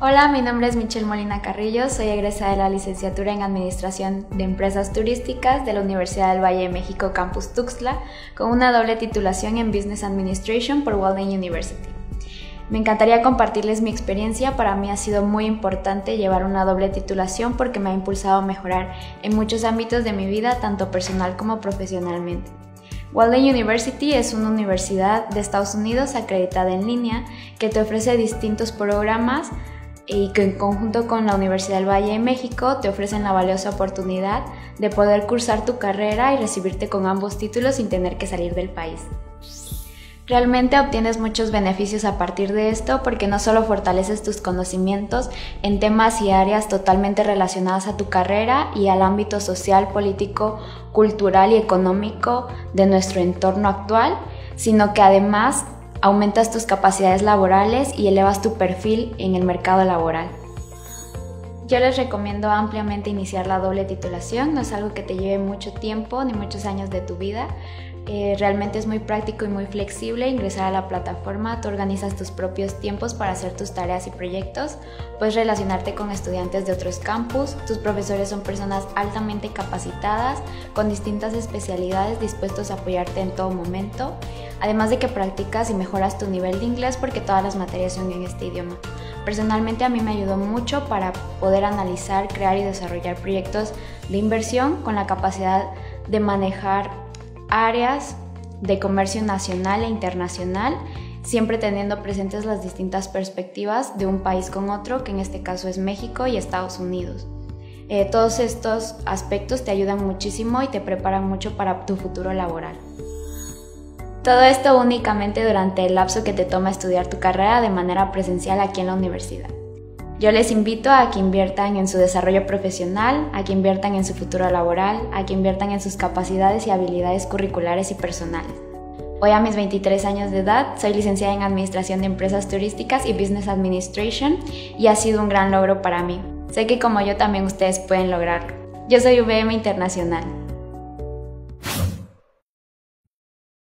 Hola, mi nombre es Michelle Molina Carrillo, soy egresada de la licenciatura en Administración de Empresas Turísticas de la Universidad del Valle de México Campus Tuxtla, con una doble titulación en Business Administration por Walden University. Me encantaría compartirles mi experiencia, para mí ha sido muy importante llevar una doble titulación porque me ha impulsado a mejorar en muchos ámbitos de mi vida, tanto personal como profesionalmente. Walden University es una universidad de Estados Unidos acreditada en línea que te ofrece distintos programas y que en conjunto con la Universidad del Valle de México te ofrecen la valiosa oportunidad de poder cursar tu carrera y recibirte con ambos títulos sin tener que salir del país. Realmente obtienes muchos beneficios a partir de esto porque no solo fortaleces tus conocimientos en temas y áreas totalmente relacionadas a tu carrera y al ámbito social, político, cultural y económico de nuestro entorno actual, sino que además aumentas tus capacidades laborales y elevas tu perfil en el mercado laboral. Yo les recomiendo ampliamente iniciar la doble titulación, no es algo que te lleve mucho tiempo ni muchos años de tu vida. Eh, realmente es muy práctico y muy flexible ingresar a la plataforma, tú organizas tus propios tiempos para hacer tus tareas y proyectos, puedes relacionarte con estudiantes de otros campus, tus profesores son personas altamente capacitadas, con distintas especialidades dispuestos a apoyarte en todo momento, además de que practicas y mejoras tu nivel de inglés porque todas las materias son en este idioma. Personalmente a mí me ayudó mucho para poder analizar, crear y desarrollar proyectos de inversión con la capacidad de manejar áreas de comercio nacional e internacional, siempre teniendo presentes las distintas perspectivas de un país con otro, que en este caso es México y Estados Unidos. Eh, todos estos aspectos te ayudan muchísimo y te preparan mucho para tu futuro laboral. Todo esto únicamente durante el lapso que te toma estudiar tu carrera de manera presencial aquí en la universidad. Yo les invito a que inviertan en su desarrollo profesional, a que inviertan en su futuro laboral, a que inviertan en sus capacidades y habilidades curriculares y personales. Hoy a mis 23 años de edad soy licenciada en Administración de Empresas Turísticas y Business Administration y ha sido un gran logro para mí. Sé que como yo también ustedes pueden lograrlo. Yo soy VM Internacional.